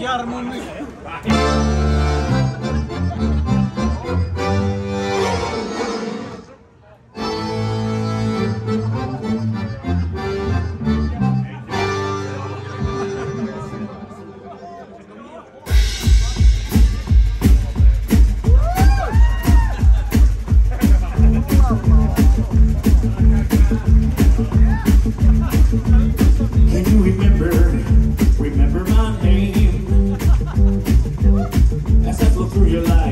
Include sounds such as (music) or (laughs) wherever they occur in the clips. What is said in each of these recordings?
Yarmulmuş. through your life.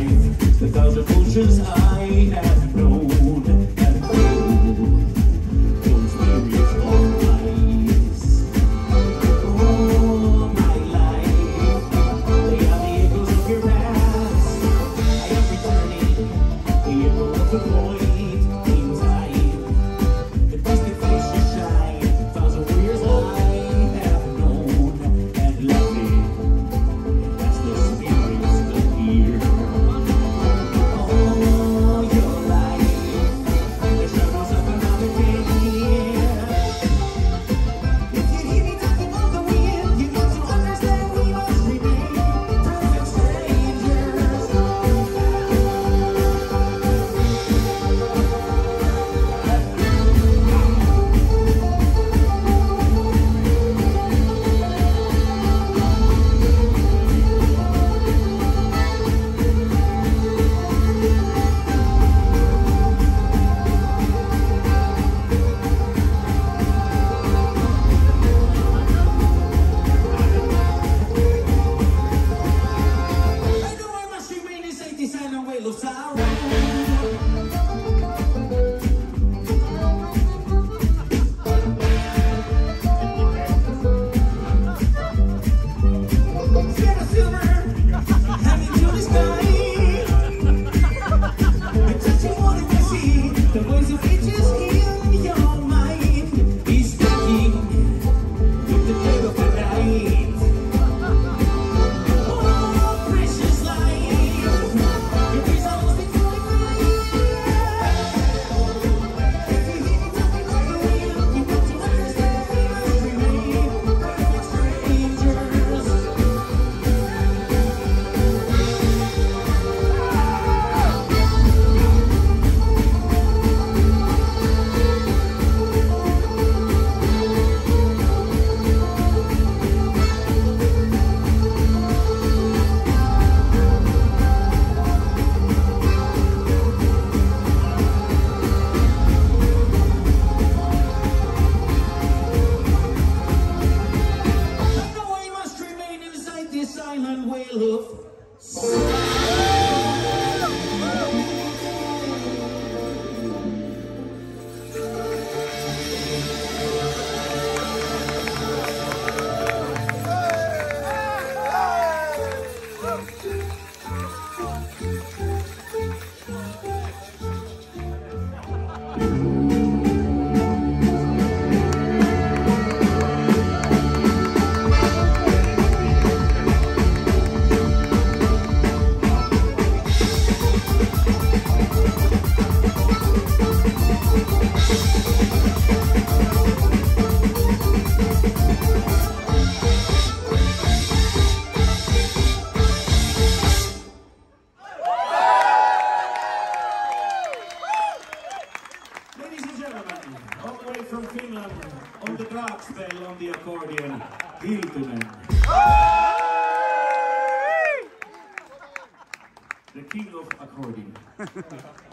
kisanong way lusaw. and wheel of Thank Järvinen, all the way from Finland, on the Dragsveil on the accordion, Hiltunen. the king of accordion. (laughs)